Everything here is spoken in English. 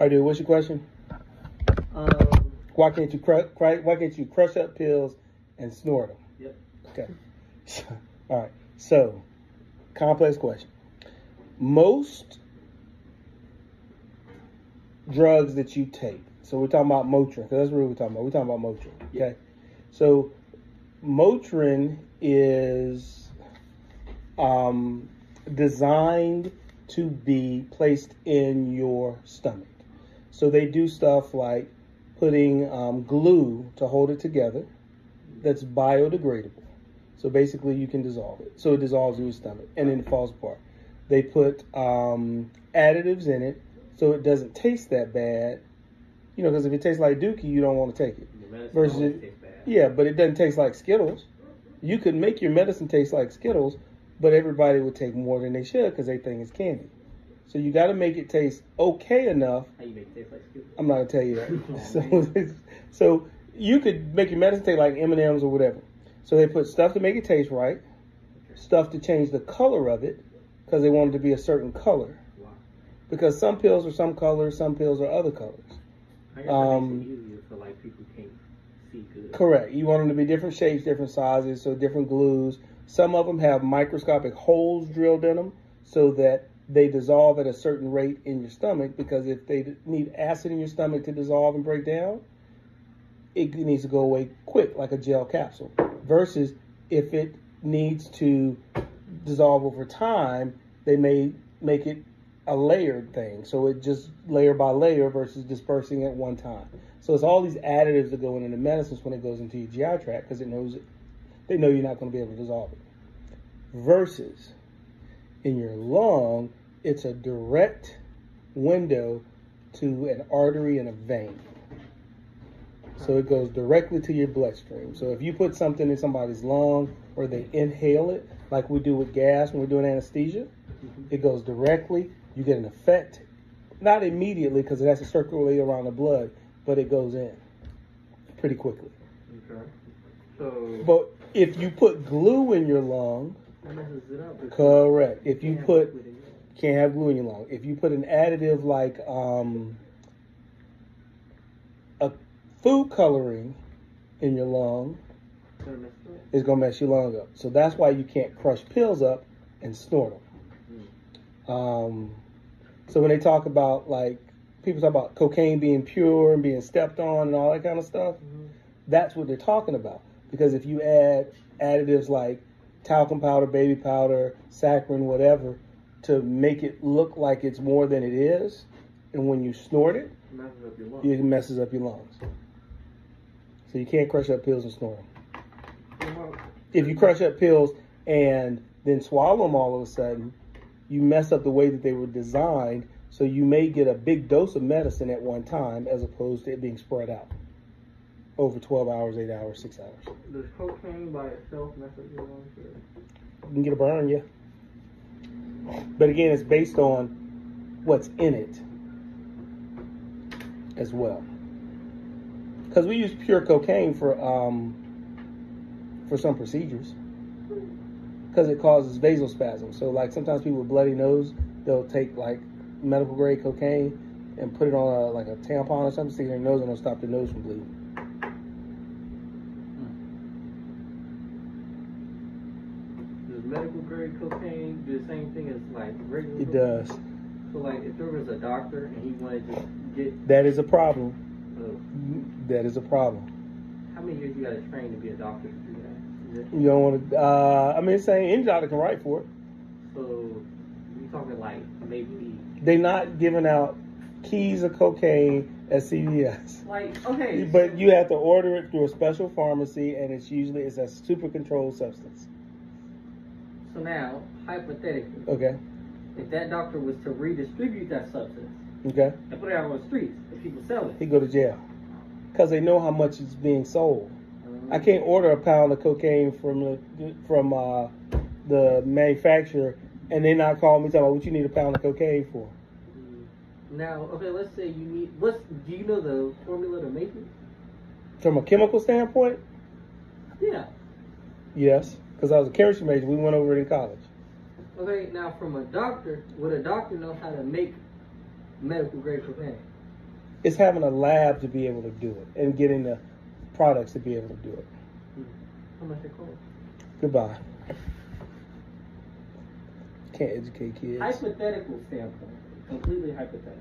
All right, dude. What's your question? Um, Why can't you crush? Why can't you crush up pills and snort them? Yep. Okay. All right. So, complex question. Most drugs that you take. So we're talking about Motrin because that's what we're talking about. We're talking about Motrin. Okay. So Motrin is um, designed to be placed in your stomach. So they do stuff like putting um, glue to hold it together that's biodegradable. So basically, you can dissolve it. So it dissolves in your stomach and then it falls apart. They put um, additives in it so it doesn't taste that bad. You know, because if it tastes like Dookie, you don't want to take it. Versus it-. Yeah, but it doesn't taste like Skittles. You could make your medicine taste like Skittles, but everybody would take more than they should because they think it's candy. So you got to make it taste okay enough. How you make it taste like Skittles? I'm not gonna tell you that. so, so you could make your medicine taste like M and M's or whatever. So they put stuff to make it taste right, stuff to change the color of it because they want it to be a certain color. Wow. Because some pills are some colors, some pills are other colors. I guess Um, that makes it easier for like people who can't see good. Correct. You want them to be different shapes, different sizes, so different glues. Some of them have microscopic holes drilled in them so that they dissolve at a certain rate in your stomach because if they need acid in your stomach to dissolve and break down, it needs to go away quick like a gel capsule. Versus if it needs to dissolve over time, they may make it a layered thing. So it just layer by layer versus dispersing at one time. So it's all these additives that go into the medicines when it goes into your GI tract because it knows it, they know you're not going to be able to dissolve it. Versus in your lung, it's a direct window to an artery and a vein. So it goes directly to your bloodstream. So if you put something in somebody's lung or they inhale it, like we do with gas when we're doing anesthesia, mm-hmm. it goes directly. You get an effect, not immediately because it has to circulate around the blood, but it goes in pretty quickly. Okay. So But if you put glue in your lung, that messes it up. correct. If you put. Can't have glue in your lung. If you put an additive like um, a food coloring in your lung, It's gonna mess it up. it's gonna mess your lung up. So that's why you can't crush pills up and snort them. Um, so when they talk about like people talk about cocaine being pure and being stepped on and all that kind of stuff, that's what they're talking about. Because if you add additives like talcum powder, baby powder, saccharin, whatever, to make it look like it's more than it is, and when you snort it, It messes up your lungs. it messes up your lungs. So you can't crush up pills and snort them. If you crush up pills and then swallow them all of a sudden, you mess up the way that they were designed. So you may get a big dose of medicine at one time as opposed to it being spread out over 12 hours, 8 hours, 6 hours. Does cocaine by itself mess up your lungs? You can get a burn, yeah. But again, it's based on what's in it as well. Because we use pure cocaine for um, for some procedures. Because it causes vasospasm. So, like sometimes people with bloody nose, they'll take like medical grade cocaine and put it on a, like a tampon or something, stick in their nose, and it'll stop their nose from bleeding. Does medical grade cocaine do the same thing as like regular? It cocaine? does. So like, if there was a doctor and he wanted to get, That is a problem. uh, That is a problem. how many years you got to train to be a doctor to do that? You don't want to. Uh, I mean, it's saying any doctor can write for it. so you talking like maybe They're not giving out keys of cocaine at CVS, like okay, but you have to order it through a special pharmacy, and it's usually it's a super controlled substance. So now, hypothetically, Okay. if that doctor was to redistribute that substance Okay. and put it out on the streets, if people sell it, He go to jail because they know how much is being sold. I can't order a pound of cocaine from the from uh, the manufacturer, and they not call me talking about what you need a pound of cocaine for. Now, okay, let's say you need. What's do you know the formula to make it? From a chemical standpoint, Yeah. yes, because I was a chemistry major. We went over it in college. Okay, now from a doctor, would a doctor know how to make medical grade cocaine? It's having a lab to be able to do it and getting the products to be able to do it. Hmm. How much it cost? Goodbye. Can't educate kids. Hypothetical standpoint, completely hypothetical.